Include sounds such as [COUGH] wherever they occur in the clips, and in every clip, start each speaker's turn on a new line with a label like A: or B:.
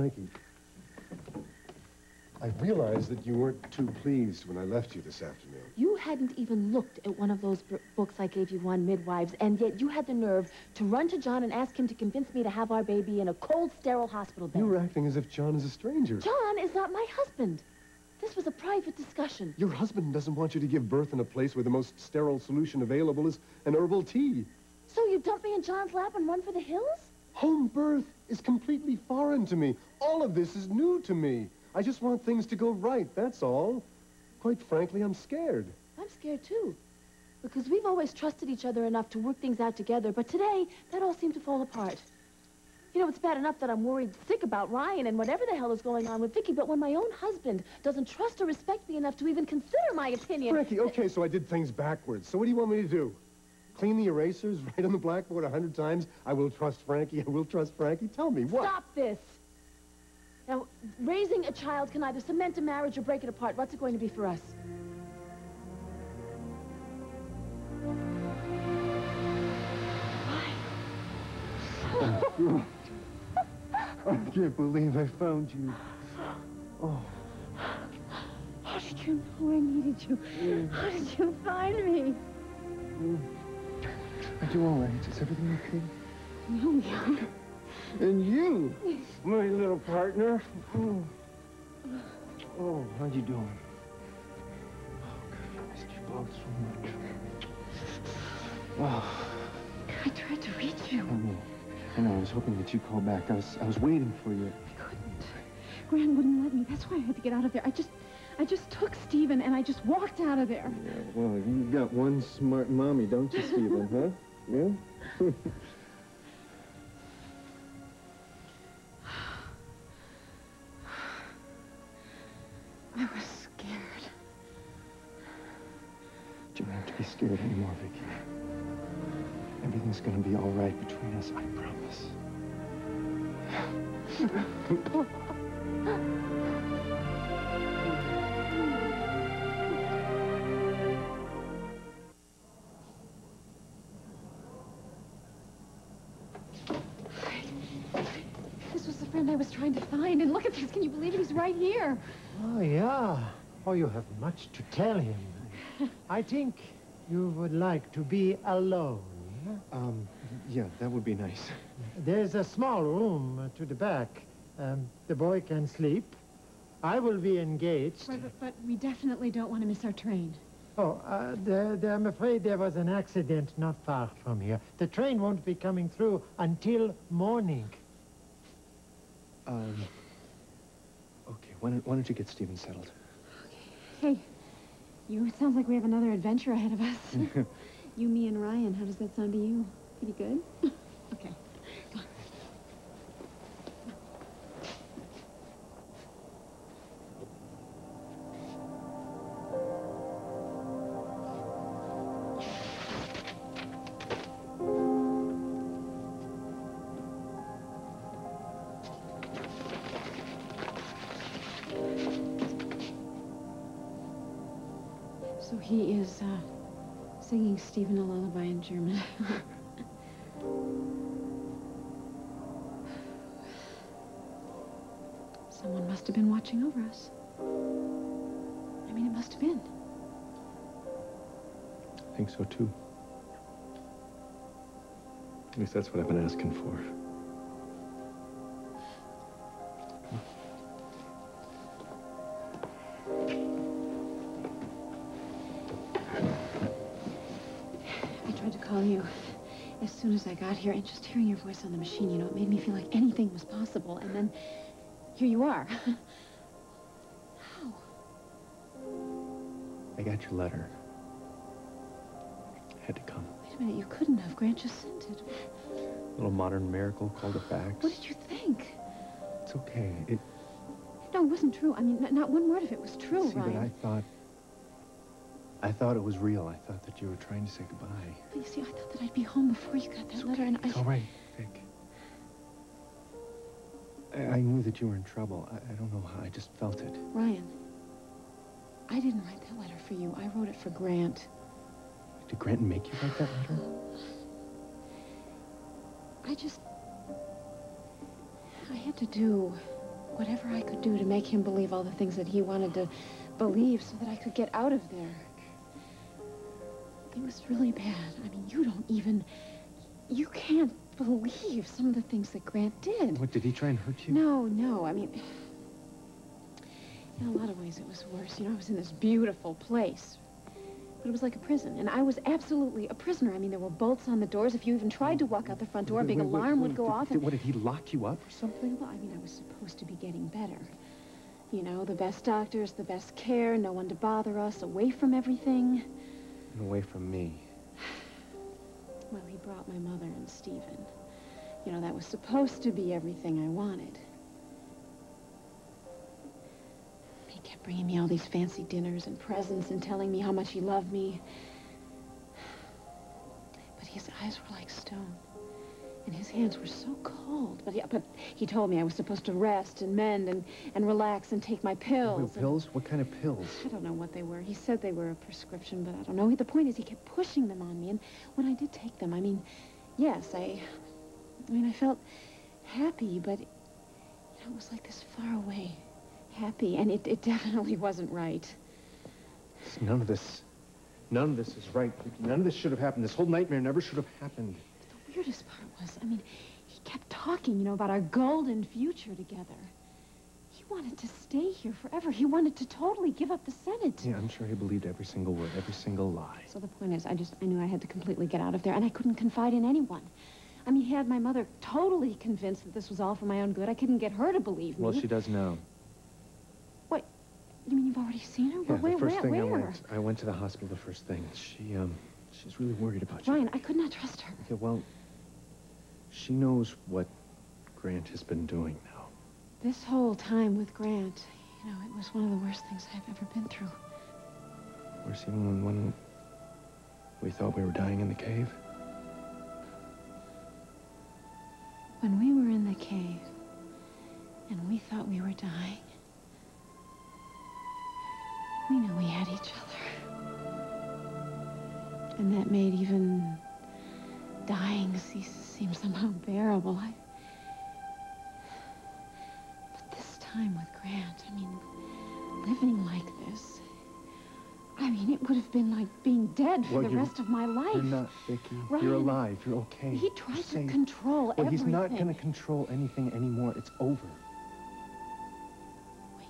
A: Frankie, I realized that you weren't too pleased when I left you this afternoon.
B: You hadn't even looked at one of those books I gave you on midwives, and yet you had the nerve to run to John and ask him to convince me to have our baby in a cold, sterile hospital bed.
A: You were acting as if John is a stranger.
B: John is not my husband. This was a private discussion.
A: Your husband doesn't want you to give birth in a place where the most sterile solution available is an herbal tea.
B: So you dump me in John's lap and run for the hills?
A: Home birth is completely foreign to me. All of this is new to me. I just want things to go right, that's all. Quite frankly, I'm scared.
B: I'm scared, too. Because we've always trusted each other enough to work things out together, but today, that all seemed to fall apart. You know, it's bad enough that I'm worried sick about Ryan and whatever the hell is going on with Vicky, but when my own husband doesn't trust or respect me enough to even consider my opinion...
A: Frankie, okay, so I did things backwards. So what do you want me to do? Clean the erasers, [LAUGHS] write on the blackboard a hundred times, I will trust Frankie, I will trust Frankie? Tell me, what?
B: Stop this! Now, raising a child can either cement a marriage or break it apart. What's it going to be for us?
A: I can't believe I found you. Oh.
C: How did you know I needed you? How did you find me?
A: Are you all right? Is everything okay?
C: No, yeah.
A: And you, my little partner. Uh-huh. Oh, oh how you doing? Oh, God, I missed you both so much. Oh.
C: I tried to reach you.
A: I know. I know. I was hoping that you called back. I was, I was waiting for you.
C: I couldn't. Gran wouldn't let me. That's why I had to get out of there. I just, I just took Stephen and I just walked out of there.
A: Yeah, well, you got one smart mommy, don't you, [LAUGHS] Stephen, huh? Yeah?
C: I was scared.
A: You don't have to be scared anymore, Vicky. Everything's gonna be all right between us, I promise.
C: Friend I was trying to find, and look at this. Can you believe it? He's right here.
D: Oh, yeah. Oh, you have much to tell him. [LAUGHS] I think you would like to be alone.
A: Um, yeah, that would be nice.
D: There's a small room to the back. Um, the boy can sleep. I will be engaged.
C: Right, but, but we definitely don't want to miss our train.
D: Oh, uh, the, the, I'm afraid there was an accident not far from here. The train won't be coming through until morning.
A: Um, okay, why don't, why don't you get Stephen settled? Okay.
C: Hey, you, it sounds like we have another adventure ahead of us. [LAUGHS] you, me, and Ryan. How does that sound to you? Pretty good? [LAUGHS] okay. So he is, uh, singing Stephen a lullaby in German. [LAUGHS] Someone must have been watching over us. I mean, it must have been.
A: I think so, too. At least that's what I've been asking for.
C: Call you as soon as I got here, and just hearing your voice on the machine, you know, it made me feel like anything was possible. And then here you are. [LAUGHS] How?
A: I got your letter. I Had to come.
C: Wait a minute, you couldn't have. Grant just sent it.
A: little modern miracle called a fax.
C: What did you think?
A: It's okay. It,
C: No, it wasn't true. I mean, not one word of it was true,
A: see, but I thought... I thought it was real. I thought that you were trying to say goodbye.
C: But you see, I thought that I'd be home before you got that
A: It's
C: letter,
A: okay.
C: and I...
A: It's all right, Vic. I, I knew that you were in trouble. I, I don't know how. I just felt it.
C: Ryan, I didn't write that letter for you. I wrote it for Grant.
A: Did Grant make you write that letter?
C: I just... I had to do whatever I could do to make him believe all the things that he wanted to believe so that I could get out of there. It was really bad. I mean, you don't even... You can't believe some of the things that Grant did.
A: What, did he try and hurt you?
C: No, no, I mean... In a lot of ways, it was worse. You know, I was in this beautiful place. But it was like a prison, and I was absolutely a prisoner. I mean, there were bolts on the doors. If you even tried to walk out the front door, a big
A: Wait, wait,
C: alarm
A: wait,
C: would go
A: did-
C: off. And...
A: What, did he lock you up or something?
C: Well, I mean, I was supposed to be getting better. You know, the best doctors, the best care, no one to bother us, away from everything.
A: And away from me.
C: Well, he brought my mother and Stephen. You know, that was supposed to be everything I wanted. He kept bringing me all these fancy dinners and presents and telling me how much he loved me. But his eyes were like stone. And his hands were so cold. But, yeah, but he told me I was supposed to rest and mend and, and relax and take my pills.
A: Wait, pills? What kind of pills?
C: I don't know what they were. He said they were a prescription, but I don't know. The point is, he kept pushing them on me, and when I did take them, I mean, yes, I, I mean, I felt happy, but you know, it was like this far away happy, and it, it [LAUGHS] definitely wasn't right.
A: None of this, none of this is right. None of this should have happened. This whole nightmare never should have happened.
C: The weirdest part was, I mean, he kept talking, you know, about our golden future together. He wanted to stay here forever. He wanted to totally give up the Senate.
A: Yeah, I'm sure he believed every single word, every single lie.
C: So the point is, I just, I knew I had to completely get out of there, and I couldn't confide in anyone. I mean, he had my mother totally convinced that this was all for my own good. I couldn't get her to believe me.
A: Well, she does know.
C: What? You mean you've already seen her?
A: Yeah,
C: where,
A: the first
C: where,
A: thing
C: where?
A: I went, I went to the hospital. The first thing, she, um, she's really worried about you.
C: Ryan, I could not trust her.
A: Yeah, well, she knows what Grant has been doing now.
C: This whole time with Grant, you know, it was one of the worst things I've ever been through.
A: Worse even when, when we thought we were dying in the cave.
C: When we were in the cave, and we thought we were dying, we knew we had each other. And that made even se- seem somehow bearable. I... But this time with Grant, I mean, living like this, I mean, it would have been like being dead for
A: Well,
C: the rest of my life.
A: You're not, Vicky.
C: Ryan,
A: You're alive. You're okay.
C: He tried
A: You're
C: to
A: safe.
C: control
A: Well,
C: everything.
A: he's not going to control anything anymore. It's over.
C: Wait.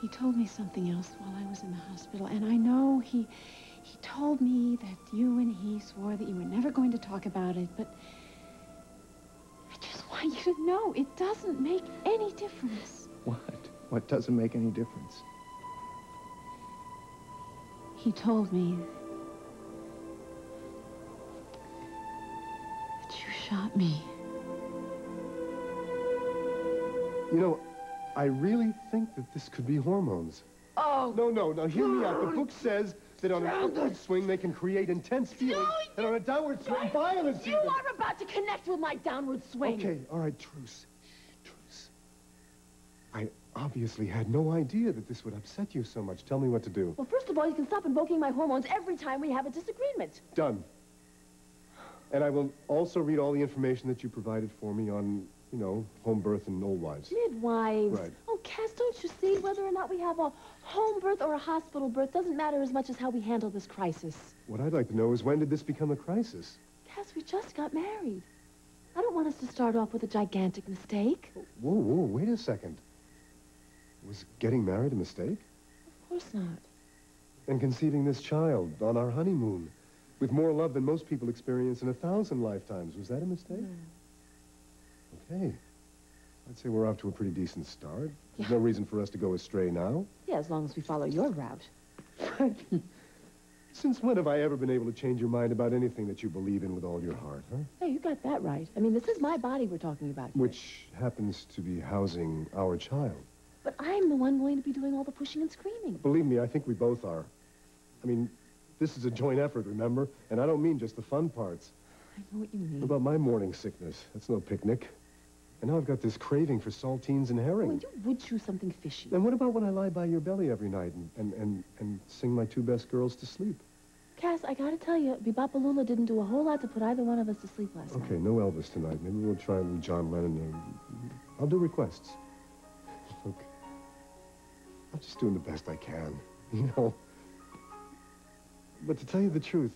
C: He told me something else while I was in the hospital, and I know he he told me that you he swore that you were never going to talk about it, but I just want you to know it doesn't make any difference.
A: What? What doesn't make any difference?
C: He told me that you shot me.
E: You know, I really think that this could be hormones.
B: Oh,
E: No, no, no, hear me out. The book says that on an upward swing, they can create intense feeling, and on a downward swing, violence
B: you
E: even.
B: are about to connect with my downward swing.
E: Okay, all right, truce. Truce. I obviously had no idea that this would upset you so much. Tell me what to do.
B: Well, first of all, you can stop invoking my hormones every time we have a disagreement.
E: Done. And I will also read all the information that you provided for me on, you know, home birth and old wives.
B: Midwives.
E: Right.
B: Cass, don't you see? Whether or not we have a home birth or a hospital birth doesn't matter as much as how we handle this crisis.
E: What I'd like to know is when did this become a crisis?
B: Cass, we just got married. I don't want us to start off with a gigantic mistake.
E: Whoa, whoa, wait a second. Was getting married a mistake?
B: Of course not.
E: And conceiving this child on our honeymoon with more love than most people experience in a thousand lifetimes. Was that a mistake? Okay. I'd say we're off to a pretty decent start. There's no reason for us to go astray now.
B: Yeah, as long as we follow your route.
E: Frankie, Since when have I ever been able to change your mind about anything that you believe in with all your heart, huh?
B: Hey, you got that right. I mean, this is my body we're talking about. here.
E: Which happens to be housing our child.
B: But I'm the one going to be doing all the pushing and screaming.
E: Believe me, I think we both are. I mean, this is a joint effort, remember? And I don't mean just the fun parts.
B: I know what you mean.
E: What about my morning sickness? That's no picnic. And now I've got this craving for saltines and herring.
B: Well, you would choose something fishy.
E: And what about when I lie by your belly every night and, and, and, and sing my two best girls to sleep?
B: Cass, I gotta tell you, Bebopalula didn't do a whole lot to put either one of us to sleep last night.
E: Okay, no Elvis tonight. Maybe we'll try a little John Lennon. I'll do requests. Look, I'm just doing the best I can, [LAUGHS] you know. But to tell you the truth,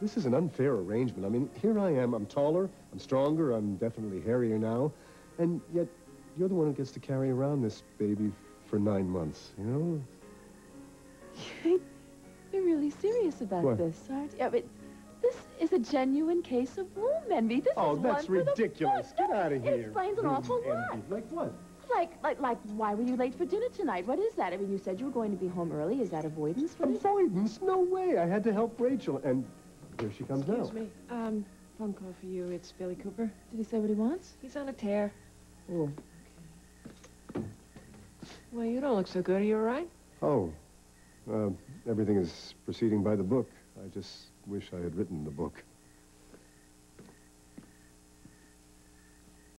E: this is an unfair arrangement. I mean, here I am. I'm taller, I'm stronger, I'm definitely hairier now. And yet, you're the one who gets to carry around this baby for nine months, you know? [LAUGHS]
B: You're really serious about
E: What?
B: this, aren't you? I mean, this is a genuine case of womb envy. This
E: Oh,
B: is
E: that's
B: one for the
E: ridiculous. Get out of here.
B: It explains an awful lot.
E: Like what?
B: Like, like, like, why were you late for dinner tonight? What is that? I mean, you said you were going to be home early. Is that avoidance? What
E: Avoidance? No way. I had to help Rachel, and here she comes
F: Excuse
E: now.
F: me. Um, phone call for you. It's Billy Cooper.
B: Did he say what he wants?
F: He's on a tear.
E: Oh.
F: Well, you don't look so good. Are you all right?
E: Oh. Uh, everything is proceeding by the book. I just wish I had written the book.